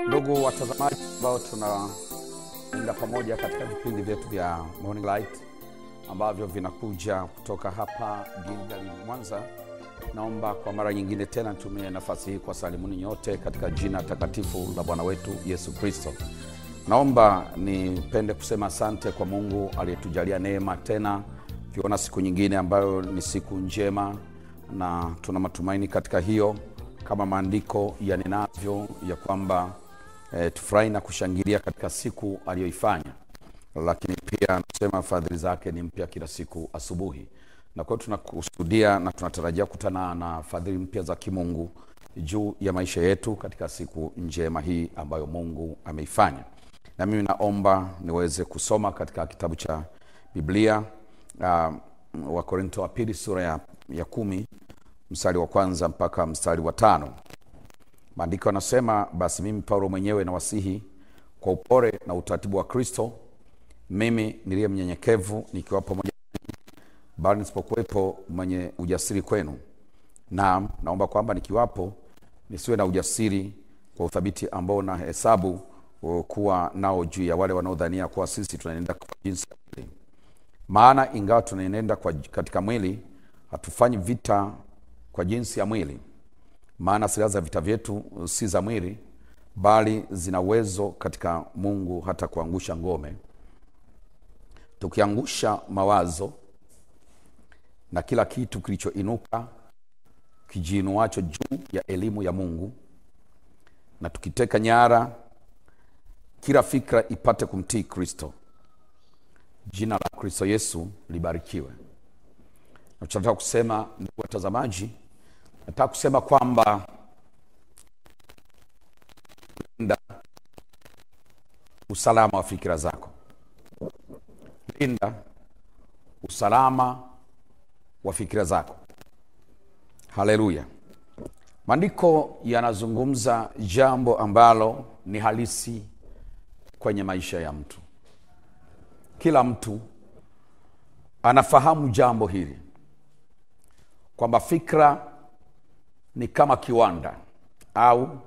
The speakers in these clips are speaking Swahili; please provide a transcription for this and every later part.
Ndugu watazamaji ambao tunaenda pamoja katika vipindi vyetu vya Morning Light ambavyo vinakuja kutoka hapa Gilgali, Mwanza, naomba kwa mara nyingine tena nitumie nafasi hii kwa salimuni nyote katika jina takatifu la Bwana wetu Yesu Kristo. Naomba nipende kusema asante kwa Mungu aliyetujalia neema tena ukiona siku nyingine ambayo ni siku njema, na tuna matumaini katika hiyo, kama maandiko yanenavyo ya kwamba e, tufurahi na kushangilia katika siku aliyoifanya, lakini pia anasema fadhili zake ni mpya kila siku asubuhi, na kwa hiyo tunakusudia na tunatarajia kukutana na fadhili mpya za kimungu juu ya maisha yetu katika siku njema hii ambayo Mungu ameifanya. Na mimi naomba niweze kusoma katika kitabu cha Biblia uh, Wakorinto wa pili sura ya, ya kumi mstari wa kwanza mpaka mstari wa tano. Maandiko yanasema, basi mimi Paulo mwenyewe nawasihi kwa upore na utaratibu wa Kristo, mimi niliye mnyenyekevu, nikiwa pamoja bali nisipokuwepo mwenye ujasiri kwenu. Naam, naomba kwamba nikiwapo nisiwe na ujasiri kwa uthabiti ambao na hesabu kuwa nao juu ya wale wanaodhania kuwa sisi tunaenenda kwa jinsi ya mwili. Maana ingawa tunaenenda katika mwili, hatufanyi vita kwa jinsi ya mwili. Maana silaha za vita vyetu si za mwili, bali zina uwezo katika Mungu hata kuangusha ngome, tukiangusha mawazo na kila kitu kilichoinuka kijiinuacho juu ya elimu ya Mungu, na tukiteka nyara kila fikra ipate kumtii Kristo. Jina la Kristo Yesu libarikiwe. Nachotaka kusema ndugu watazamaji, nataka kusema kwamba linda usalama wa fikira zako, linda usalama wa fikira zako. Haleluya! Maandiko yanazungumza jambo ambalo ni halisi kwenye maisha ya mtu. Kila mtu anafahamu jambo hili kwamba fikra ni kama kiwanda, au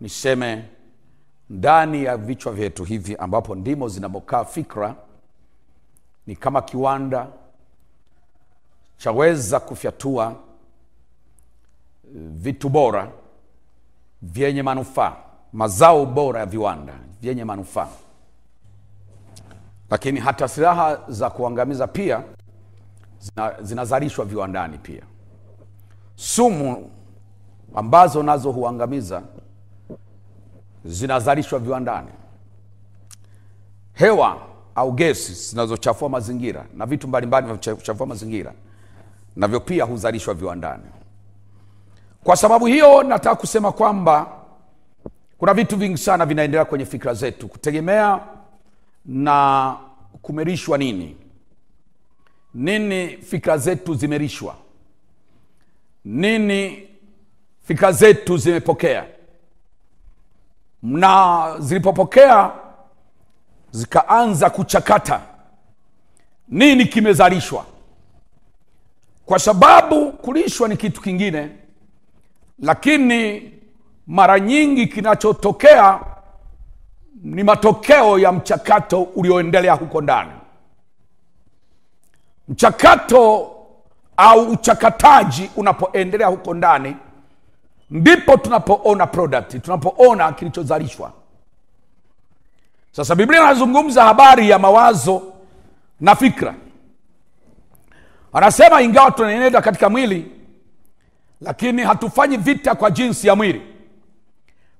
niseme ndani ya vichwa vyetu hivi ambapo ndimo zinapokaa fikra, ni kama kiwanda chaweza kufyatua vitu bora vyenye manufaa, mazao bora ya viwanda vyenye manufaa lakini hata silaha za kuangamiza pia zina, zinazalishwa viwandani pia. Sumu ambazo nazo huangamiza zinazalishwa viwandani. Hewa au gesi zinazochafua mazingira na vitu mbalimbali vinavyochafua mazingira navyo pia huzalishwa viwandani. Kwa sababu hiyo, nataka kusema kwamba kuna vitu vingi sana vinaendelea kwenye fikra zetu kutegemea na kumerishwa nini nini, fikra zetu zimerishwa nini, fikra zetu zimepokea, na zilipopokea zikaanza kuchakata, nini kimezalishwa, kwa sababu kulishwa ni kitu kingine, lakini mara nyingi kinachotokea ni matokeo ya mchakato ulioendelea huko ndani. Mchakato au uchakataji unapoendelea huko ndani, ndipo tunapoona product, tunapoona kilichozalishwa. Sasa Biblia anazungumza habari ya mawazo na fikra, anasema ingawa tunaenenda katika mwili, lakini hatufanyi vita kwa jinsi ya mwili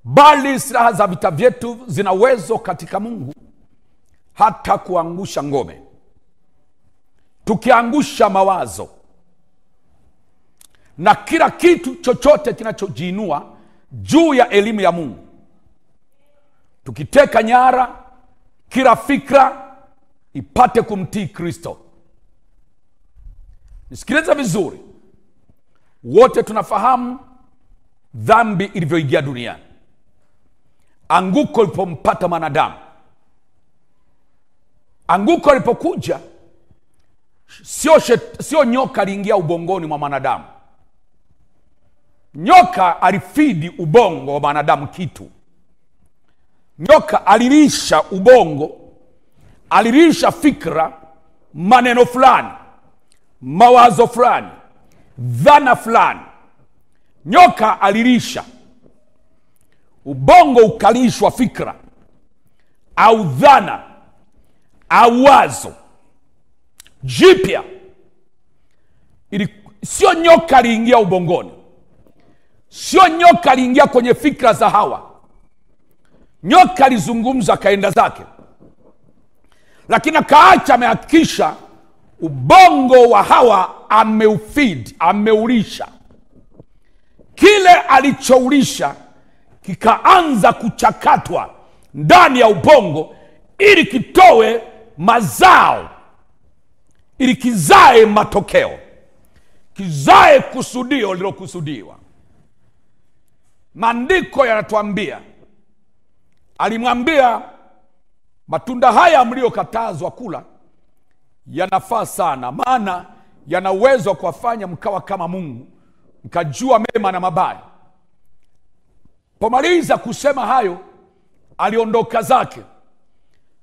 bali silaha za vita vyetu zina uwezo katika Mungu hata kuangusha ngome. Tukiangusha mawazo na kila kitu chochote kinachojiinua juu ya elimu ya Mungu, tukiteka nyara kila fikra ipate kumtii Kristo. Nisikiliza vizuri, wote tunafahamu dhambi ilivyoingia duniani. Anguko lipompata mwanadamu, anguko alipokuja sio, sio nyoka aliingia ubongoni mwa mwanadamu, nyoka alifidi ubongo wa mwanadamu kitu. Nyoka alilisha ubongo alilisha fikra maneno fulani mawazo fulani dhana fulani. Nyoka alilisha. Ubongo ukalishwa fikra au dhana au wazo jipya. Sio nyoka aliingia ubongoni sio nyoka aliingia kwenye fikra za hawa. Nyoka alizungumza kaenda zake. Lakini akaacha amehakikisha ubongo wa hawa ameufid ameulisha. Kile alichoulisha kikaanza kuchakatwa ndani ya ubongo ili kitowe mazao ili kizae matokeo. Kizae kusudio lilokusudiwa maandiko yanatuambia alimwambia matunda haya mliyokatazwa kula yanafaa sana maana yana uwezo wa kuwafanya mkawa kama mungu mkajua mema na mabaya. Pomaliza kusema hayo aliondoka zake.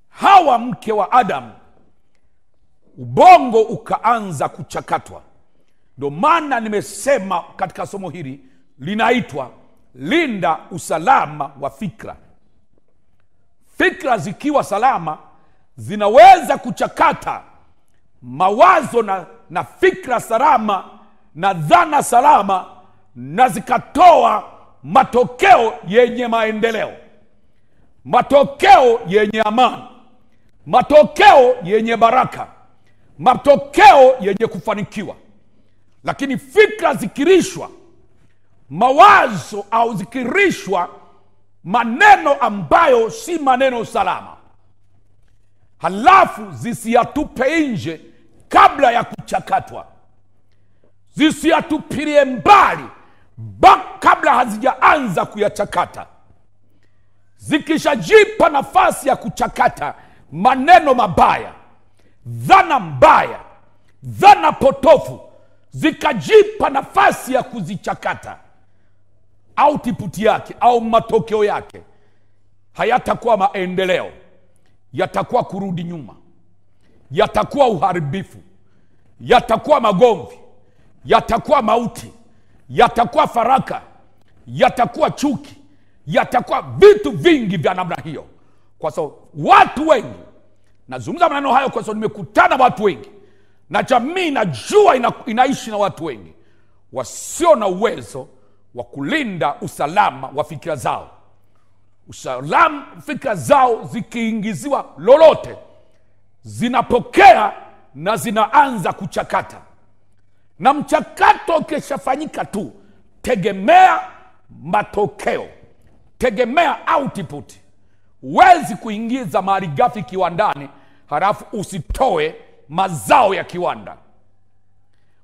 Hawa mke wa adamu ubongo ukaanza kuchakatwa. Ndio maana nimesema katika somo hili linaitwa linda usalama wa fikra. Fikra zikiwa salama zinaweza kuchakata mawazo na, na fikra salama na dhana salama na zikatoa matokeo yenye maendeleo. Matokeo yenye amani. Matokeo yenye baraka. Matokeo yenye kufanikiwa. Lakini fikra zikirishwa mawazo au zikirishwa maneno ambayo si maneno salama. Halafu zisiyatupe nje kabla ya kuchakatwa. Zisiyatupilie mbali ba kabla hazijaanza kuyachakata. Zikishajipa nafasi ya kuchakata maneno mabaya dhana mbaya dhana potofu zikajipa nafasi ya kuzichakata output yake au matokeo yake hayatakuwa maendeleo yatakuwa kurudi nyuma yatakuwa uharibifu yatakuwa magomvi yatakuwa mauti yatakuwa faraka yatakuwa chuki yatakuwa vitu vingi vya namna hiyo. Kwa sababu watu wengi nazungumza maneno hayo kwa sababu nimekutana watu wengi na jamii najua ina, inaishi na watu wengi wasio na uwezo wa kulinda usalama wa fikira zao. Usalama fikira zao zikiingiziwa lolote zinapokea na zinaanza kuchakata. Na mchakato ukishafanyika tu tegemea matokeo tegemea output. Huwezi kuingiza malighafi kiwandani halafu usitoe mazao ya kiwanda.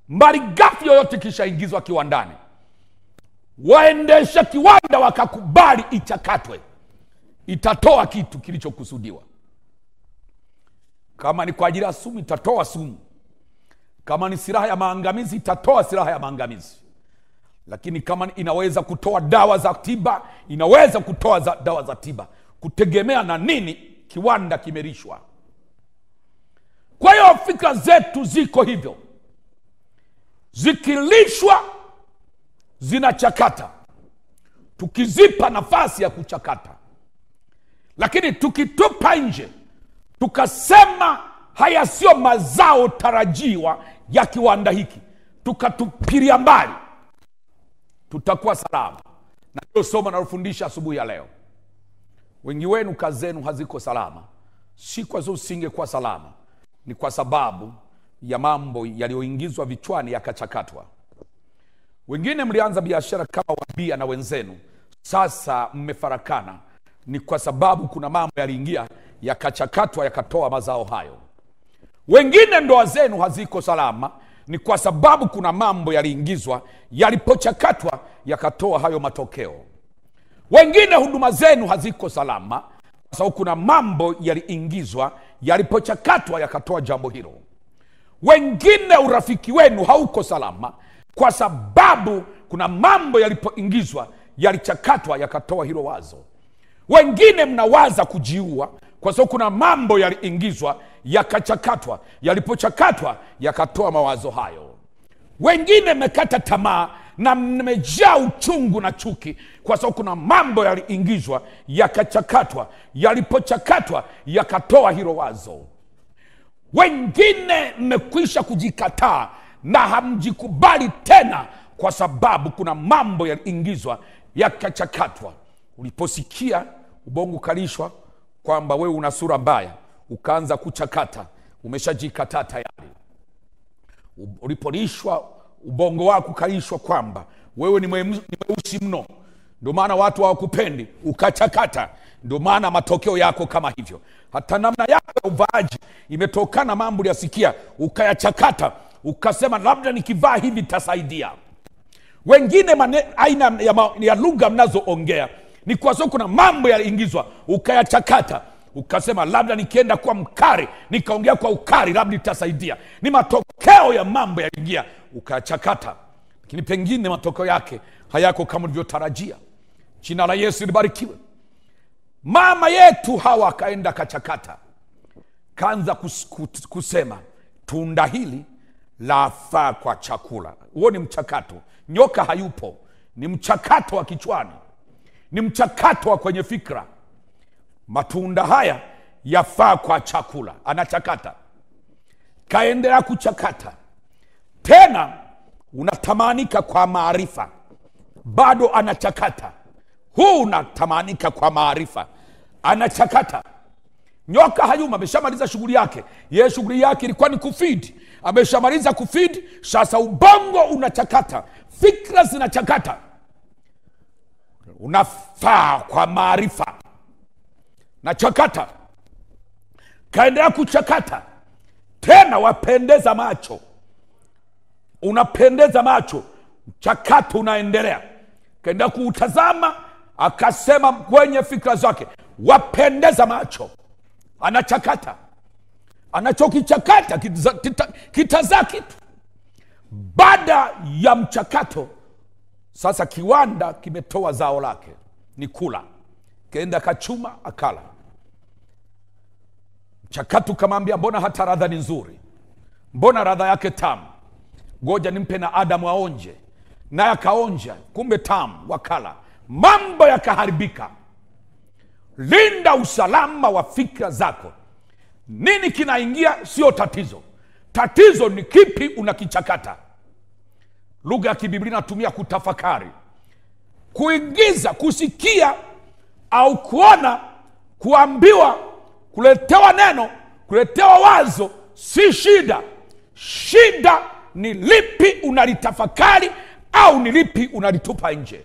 Malighafi yoyote ikishaingizwa kiwandani waendesha kiwanda wakakubali ichakatwe. Itatoa kitu kilichokusudiwa. Kama ni kwa ajili ya sumu itatoa sumu. Kama ni silaha ya maangamizi itatoa silaha ya maangamizi. Lakini kama inaweza kutoa dawa za tiba inaweza kutoa za, dawa za tiba. Kutegemea na nini kiwanda kimerishwa kwa hiyo fikra zetu ziko hivyo. Zikilishwa zinachakata. Tukizipa nafasi ya kuchakata. Lakini tukitupa nje tukasema haya sio mazao tarajiwa ya kiwanda hiki. Tukatupiria mbali. Tutakuwa salama. Na ndio somo nalofundisha asubuhi ya leo. Wengi wenu kazi zenu haziko salama. Si kwazo sababu singekuwa salama. Ni kwa sababu ya mambo yaliyoingizwa vichwani yakachakatwa wengine mlianza biashara kama wabia na wenzenu. Sasa mmefarakana. Ni kwa sababu kuna mambo yaliingia yakachakatwa yakatoa mazao hayo. Wengine ndoa zenu haziko salama. Ni kwa sababu kuna mambo yaliingizwa yalipochakatwa yakatoa hayo matokeo. Wengine huduma zenu haziko salama. Kwa sababu kuna mambo yaliingizwa yalipochakatwa yakatoa jambo hilo. Wengine urafiki wenu hauko salama kwa sababu kuna mambo yalipoingizwa yalichakatwa yakatoa hilo wazo. Wengine mnawaza kujiua kwa sababu kuna mambo yaliingizwa yakachakatwa. Yalipochakatwa yakatoa mawazo hayo. Wengine mmekata tamaa na mmejaa uchungu na chuki kwa sababu kuna mambo yaliingizwa yakachakatwa. Yalipochakatwa yakatoa hilo wazo. Wengine mmekwisha kujikataa na hamjikubali tena kwa sababu kuna mambo yaliingizwa yakachakatwa. Uliposikia ubongo ukalishwa kwamba wewe una sura mbaya ukaanza kuchakata umeshajikataa tayari. Ulipolishwa ubongo wako ukalishwa kwamba wewe ni mweusi mno. Ndio maana watu hawakupendi ukachakata. Ndio maana matokeo yako kama hivyo. Hata namna yako ya uvaaji imetokana mambo uliyasikia ukayachakata ukasema labda nikivaa hivi tasaidia wengine mane, aina ya, ma- ya lugha mnazoongea ni kwa sababu kuna mambo yaliingizwa ukayachakata ukasema labda nikienda kwa mkari nikaongea kwa ukari labda itasaidia ni matokeo ya mambo yaingia ukayachakata. Lakini pengine matokeo yake hayako kama ulivyotarajia. Jina la yesu libarikiwe. Mama yetu hawa akaenda kachakata kaanza kus, kus, kusema tunda hili lafaa kwa chakula. Huo ni mchakato. Nyoka hayupo. Ni mchakato wa kichwani. Ni mchakato wa kwenye fikra. Matunda haya yafaa kwa chakula. Anachakata. Kaendelea kuchakata. Tena unatamanika kwa maarifa. Bado anachakata. Huu unatamanika kwa maarifa. Anachakata nyoka hayuma ameshamaliza shughuli yake. Yeye shughuli yake ilikuwa ni kufidi ameshamaliza kufidi sasa ubongo unachakata fikra zinachakata. Unafaa kwa maarifa. Nachakata, kaendelea kuchakata. Tena wapendeza macho. Unapendeza macho. Mchakato unaendelea. Kaendelea kuutazama akasema kwenye fikra zake. Wapendeza macho anachakata. Anachokichakata kitazaa kita, kita kitu. Baada ya mchakato sasa kiwanda kimetoa zao lake. Ni kula. Kaenda kachuma akala. Mchakato kamwambia mbona hata radha ni nzuri? Mbona radha yake tamu? Ngoja nimpe na adamu aonje. Naye akaonja kumbe tamu. Wakala. Mambo yakaharibika linda usalama wa fikra zako. Nini kinaingia? Sio tatizo. Tatizo ni kipi unakichakata? Lugha ya kibiblia inatumia kutafakari. Kuingiza kusikia au kuona kuambiwa kuletewa neno kuletewa wazo si shida. Shida ni lipi unalitafakari au ni lipi unalitupa nje?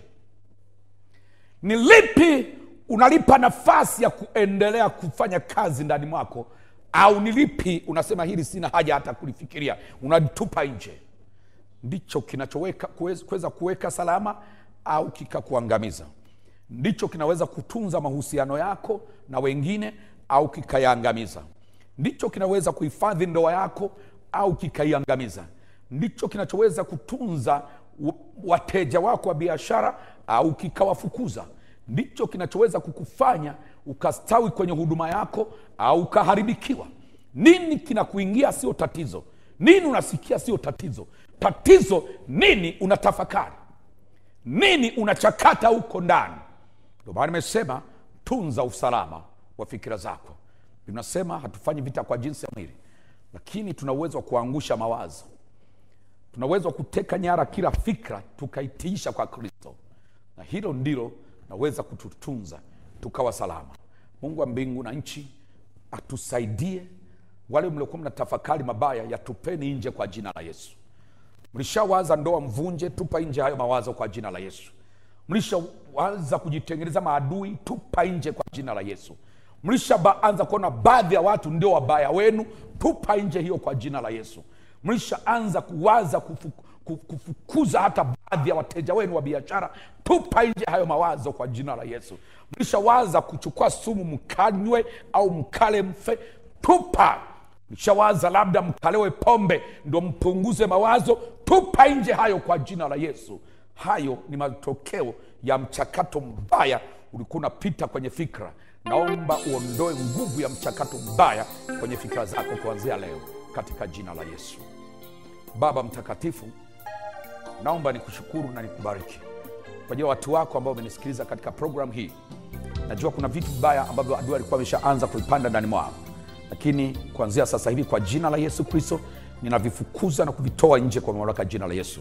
Ni lipi unalipa nafasi ya kuendelea kufanya kazi ndani mwako. Au ni lipi unasema hili sina haja hata kulifikiria. Unalitupa nje. Ndicho kinachoweka kuweza kuweka salama au kikakuangamiza. Ndicho kinaweza kutunza mahusiano yako na wengine au kikayaangamiza. Ndicho kinaweza kuhifadhi ndoa yako au kikaiangamiza. Ndicho kinachoweza kutunza wateja wako wa biashara au kikawafukuza ndicho kinachoweza kukufanya ukastawi kwenye huduma yako au ukaharibikiwa. Nini kinakuingia sio tatizo. Nini unasikia sio tatizo. Tatizo nini unatafakari. Nini unachakata huko ndani. Ndio maana nimesema tunza usalama wa fikira zako. Tunasema hatufanyi vita kwa jinsi ya mwili lakini tuna uwezo wa kuangusha mawazo. Tuna uwezo wa kuteka nyara kila fikra tukaitiisha kwa kristo. Na hilo ndilo naweza kututunza tukawa salama. Mungu wa mbingu na nchi atusaidie. Wale mliokuwa mna tafakari mabaya yatupeni nje kwa jina la yesu. Mlishawaza ndoa mvunje tupa nje hayo mawazo kwa jina la yesu. Mlishaanza kujitengeneza maadui tupa nje kwa jina la yesu. Mlishaanza kuona baadhi ya watu ndio wabaya wenu tupa nje hiyo kwa jina la yesu. Mlishaanza kuwaza kufu, kufukuza hata baadhi ya wateja wenu wa biashara tupa nje hayo mawazo kwa jina la yesu. Mlishawaza kuchukua sumu mkanywe au mkale mfe? Tupa. Mlishawaza labda mkalewe pombe ndo mpunguze mawazo? Tupa nje hayo kwa jina la yesu. Hayo ni matokeo ya mchakato mbaya ulikuwa unapita kwenye fikra. Naomba uondoe nguvu ya mchakato mbaya kwenye fikra zako kuanzia leo katika jina la yesu. Baba mtakatifu naomba nikushukuru na nikubariki. Kwa ajili ya watu wako ambao wamenisikiliza katika programu hii najua kuna vitu vibaya ambavyo adui alikuwa ameshaanza kuipanda ndani mwao. Lakini kuanzia sasa hivi kwa jina la yesu kristo ninavifukuza na kuvitoa nje kwa mamlaka jina la yesu.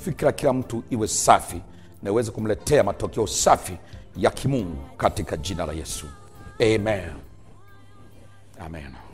Fikira kila mtu iwe safi na iweze kumletea matokeo safi ya kimungu katika jina la yesu. Amen. Amen